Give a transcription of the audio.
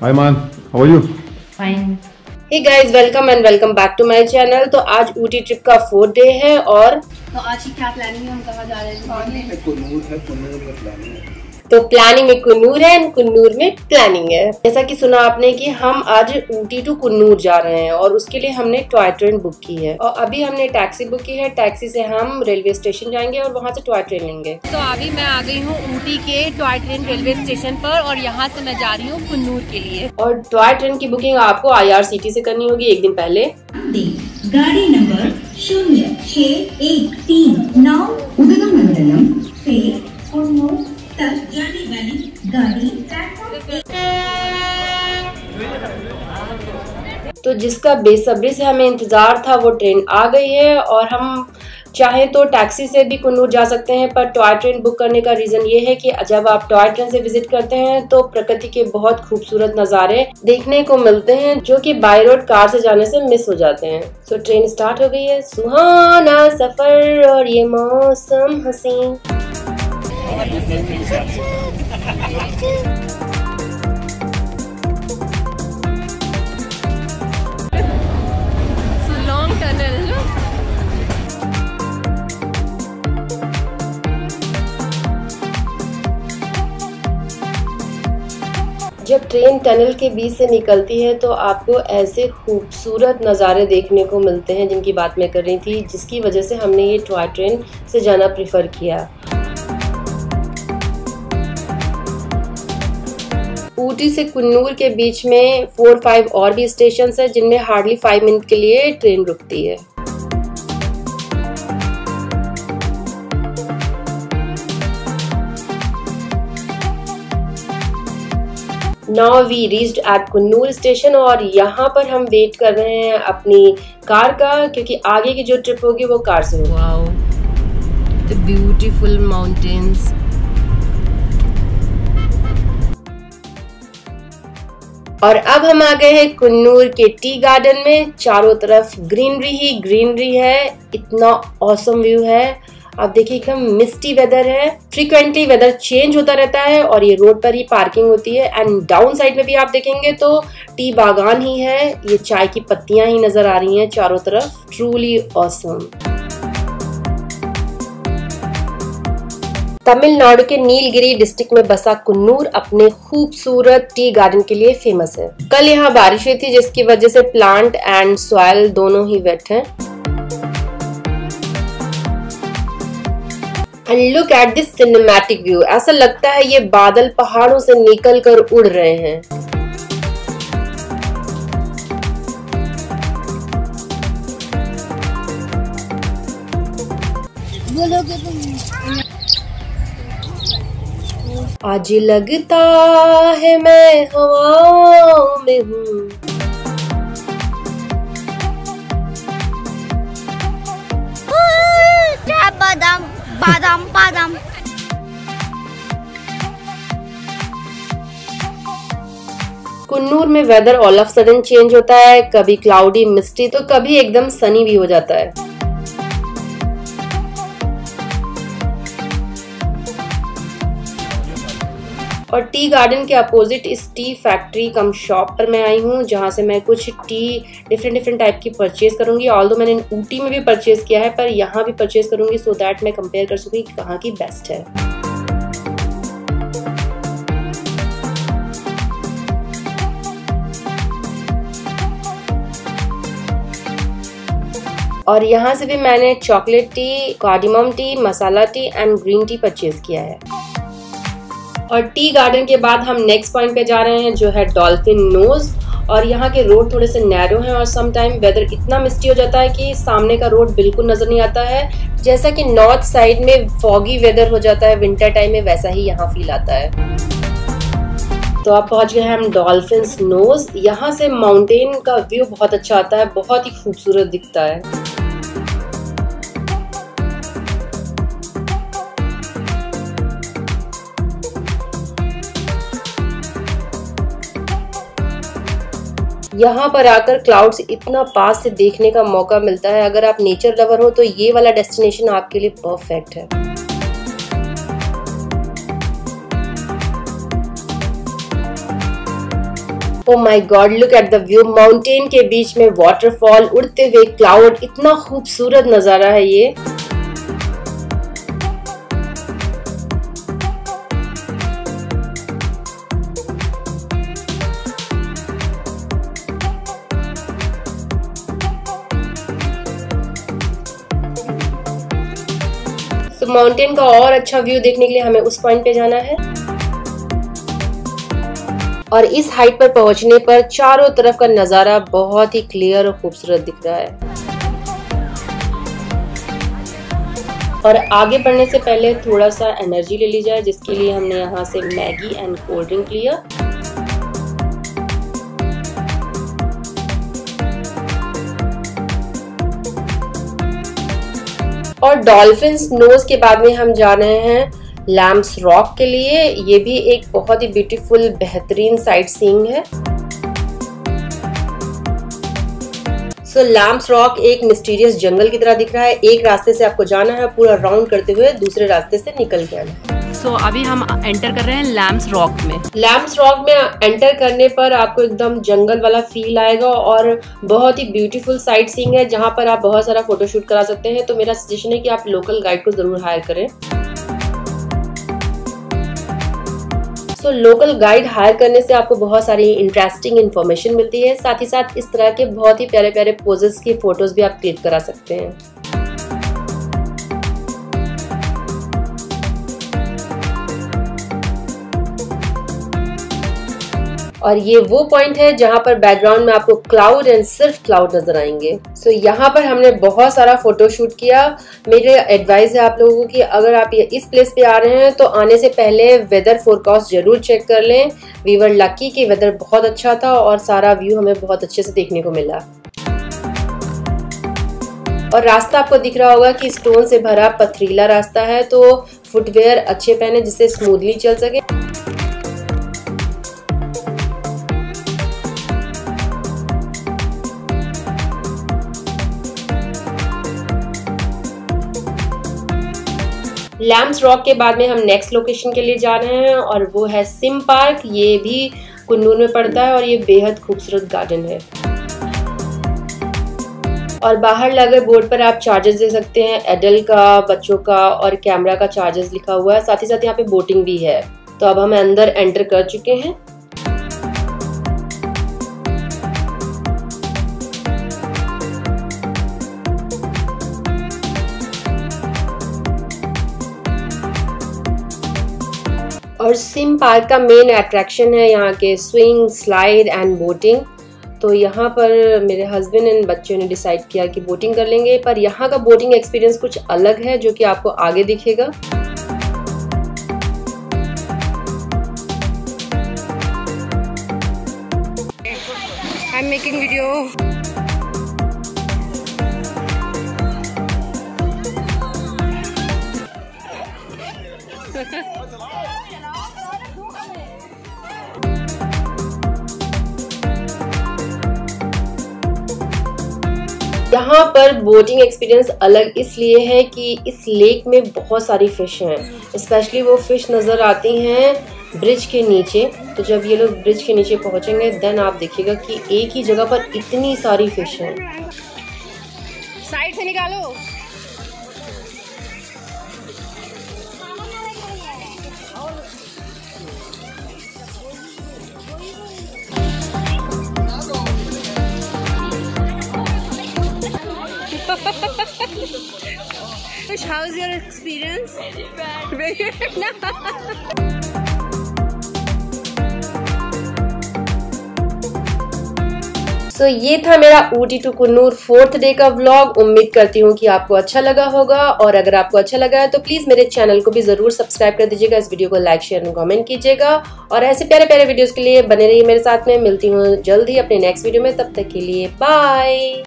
Hi man, how are you? Fine hey guys welcome and welcome back to my channel तो आज Ooty trip का fourth day है और तो आज की क्या प्लानिंग है? हम कहाँ जा रहे हैं। तो प्लानिंग में कुन्नूर है एंड कुन्नूर में प्लानिंग है। जैसा कि सुना आपने कि हम आज ऊटी टू कुन्नूर जा रहे हैं और उसके लिए हमने टॉय ट्रेन बुक की है। और अभी हमने टैक्सी बुक की है। टैक्सी से हम रेलवे स्टेशन जाएँगे और वहाँ से टॉय ट्रेन लेंगे। तो अभी मैं आ गई हूँ ऊटी के टॉय ट्रेन रेलवे स्टेशन पर और यहाँ से मैं जा रही हूँ कुन्नूर के लिए। और टॉय ट्रेन की बुकिंग आपको आई से करनी होगी एक दिन पहले। गाड़ी नंबर शून्य छः एक तीन नौ उदगमंडलम से कुन्नूर। तक जाने वाली गाड़ी तो जिसका बेसब्री से हमें इंतज़ार था, वो ट्रेन आ गई है और हम चाहें तो टैक्सी से भी कुन्नूर जा सकते हैं, पर टॉय ट्रेन बुक करने का रीज़न ये है कि जब आप टॉय ट्रेन से विज़िट करते हैं तो प्रकृति के बहुत खूबसूरत नज़ारे देखने को मिलते हैं, जो कि बाई रोड कार से जाने से मिस हो जाते हैं। सो ट्रेन स्टार्ट हो गई है। सुहाना सफ़र और ये मौसम हसीन। जब ट्रेन टनल के बीच से निकलती है तो आपको ऐसे खूबसूरत नज़ारे देखने को मिलते हैं, जिनकी बात मैं कर रही थी, जिसकी वजह से हमने ये टॉय ट्रेन से जाना प्रेफर किया। ऊटी से कुन्नूर के बीच में फोर फाइव और भी स्टेशन है, जिनमें हार्डली फाइव मिनट के लिए ट्रेन रुकती है। Now we reached at Coonoor station और यहाँ पर हम वेट कर रहे हैं अपनी कार का, क्योंकि आगे की जो ट्रिप होगी वो कार से होगी। ब्यूटीफुल माउंटेन्स और अब हम आ गए हैं कुन्नूर के टी गार्डन में। चारों तरफ़ ग्रीनरी ही ग्रीनरी है। इतना औसम व्यू है। आप देखिए एकदम मिस्टी वेदर है। फ्रिक्वेंटली वेदर चेंज होता रहता है और ये रोड पर ही पार्किंग होती है। एंड डाउन साइड में भी आप देखेंगे तो टी बागान ही है। ये चाय की पत्तियाँ ही नज़र आ रही हैं चारों तरफ़। ट्रूली ऑसम तमिलनाडु के नीलगिरी डिस्ट्रिक्ट में बसा कुन्नूर अपने खूबसूरत टी गार्डन के लिए फ़ेमस है। कल यहाँ बारिश हुई थी, जिसकी वजह से प्लांट एंड सॉइल दोनों ही वेट हैं। And look at this cinematic view ऐसा लगता है ये बादल पहाड़ों से निकल कर उड़ रहे हैं। आज लगता है मैं हवाओं में हूँ। बादाम बादाम बादाम। कुन्नूर में weather all of sudden change होता है कभी क्लाउडी मिस्टी तो कभी एकदम सनी भी हो जाता है। और टी गार्डन के अपोजिट इस टी फैक्ट्री कम शॉप पर मैं आई हूँ, जहाँ से मैं कुछ टी डिफरेंट डिफरेंट टाइप की परचेज करूँगी। ऑल दो मैंने ऊटी में भी परचेज किया है, पर यहाँ भी परचेज करूँगी सो दैट मैं कंपेयर कर सकूँ कि कहाँ की बेस्ट है। और यहाँ से भी मैंने chocolate tea cardamom tea masala tea and green tea purchase किया है। और टी गार्डन के बाद हम नेक्स्ट पॉइंट पे जा रहे हैं, जो है डॉल्फिन नोज़ और यहाँ के रोड थोड़े से नैरो हैं और सम टाइम वेदर इतना मिस्टी हो जाता है कि सामने का रोड बिल्कुल नज़र नहीं आता है। जैसा कि नॉर्थ साइड में फॉगी वेदर हो जाता है विंटर टाइम में वैसा ही यहाँ फील आता है। तो आप पहुँच गए हैं हम डॉल्फिन नोज़ यहाँ से माउंटेन का व्यू बहुत अच्छा आता है, बहुत ही खूबसूरत दिखता है। यहाँ पर आकर क्लाउड्स इतना पास से देखने का मौका मिलता है। अगर आप नेचर लवर हो तो ये वाला डेस्टिनेशन आपके लिए परफेक्ट है। My god look at the view mountain के बीच में वाटरफॉल उड़ते हुए क्लाउड इतना खूबसूरत नज़ारा है ये। माउंटेन का और अच्छा व्यू देखने के लिए हमें उस पॉइंट पे जाना है। और इस हाइट पर पहुँचने पर चारों तरफ़ का नज़ारा बहुत ही क्लियर और खूबसूरत दिख रहा है। और आगे बढ़ने से पहले थोड़ा सा एनर्जी ले ली जाए जिसके लिए हमने यहाँ से मैगी एंड कोल्ड ड्रिंक लिया। और डॉल्फिन नोज़ के बाद में हम जा रहे हैं लैम्स रॉक के लिए। ये भी एक बहुत ही ब्यूटीफुल बेहतरीन साइट सींग है। सो लैम्स रॉक एक मिस्टीरियस जंगल की तरह दिख रहा है। एक रास्ते से आपको जाना है पूरा राउंड करते हुए दूसरे रास्ते से निकल के आना है। सो अभी हम एंटर कर रहे हैं लैम्स रॉक में। लैम्स रॉक में एंटर करने पर आपको एकदम जंगल वाला फील आएगा और बहुत ही ब्यूटीफुल साइट सीइंग है, जहाँ पर आप बहुत सारा फोटोशूट करा सकते हैं। तो मेरा सजेशन है कि आप लोकल गाइड को ज़रूर हायर करें। सो लोकल गाइड हायर करने से आपको बहुत सारी इंटरेस्टिंग इन्फॉर्मेशन मिलती है। साथ ही साथ इस तरह के बहुत ही प्यारे प्यारे पोजेस की फ़ोटोज़ भी आप क्लिक करा सकते हैं। और ये वो पॉइंट है जहाँ पर बैकग्राउंड में आपको क्लाउड एंड सिर्फ़ क्लाउड नज़र आएँगे। सो so, यहाँ पर हमने बहुत सारा फ़ोटो शूट किया। मेरे एडवाइस है आप लोगों को अगर आप ये इस प्लेस पे आ रहे हैं तो आने से पहले वेदर फोरकास्ट ज़रूर चेक कर लें। वीवर लकी कि वेदर बहुत अच्छा था और सारा व्यू हमें बहुत अच्छे से देखने को मिला। और रास्ता आपको दिख रहा होगा कि स्टोन से भरा पथरीला रास्ता है तो फुटवेयर अच्छे पहने जिससे स्मूथली चल सके। लैम्स रॉक के बाद में हम नेक्स्ट लोकेशन के लिए जा रहे हैं और वो है सिम पार्क ये भी कुन्नूर में पड़ता है और ये बेहद खूबसूरत गार्डन है। और बाहर लगे बोर्ड पर आप चार्जेस दे सकते हैं एडल्ट का, बच्चों का और कैमरा का चार्जेस लिखा हुआ है। साथ ही साथ यहाँ पे बोटिंग भी है। तो अब हम अंदर एंटर कर चुके हैं। सिम पार्क का मेन अट्रैक्शन है यहाँ के स्विंग स्लाइड एंड बोटिंग तो यहाँ पर मेरे हस्बैंड एंड बच्चों ने डिसाइड किया कि बोटिंग कर लेंगे, पर यहाँ का बोटिंग एक्सपीरियंस कुछ अलग है जो कि आपको आगे दिखेगा। आई एम मेकिंग यहाँ पर बोटिंग एक्सपीरियंस अलग इसलिए है कि इस लेक में बहुत सारी फ़िश हैं। स्पेशली वो फ़िश नज़र आती हैं ब्रिज के नीचे। तो जब ये लोग ब्रिज के नीचे पहुँचेंगे देन आप देखिएगा कि एक ही जगह पर इतनी सारी फ़िश हैं। साइड से निकालो। Fish, how's your experience? Very good. So so, ये था मेरा Ooty to Coonoor fourth day का व्लॉग उम्मीद करती हूँ कि आपको अच्छा लगा होगा और अगर आपको अच्छा लगा है तो प्लीज़ मेरे चैनल को भी ज़रूर सब्सक्राइब कर दीजिएगा। इस वीडियो को लाइक शेयर एंड कमेंट कीजिएगा। और ऐसे प्यारे प्यारे वीडियोस के लिए बने रहिए मेरे साथ में। मिलती हूँ जल्द ही अपने नेक्स्ट वीडियो में। तब तक के लिए बाय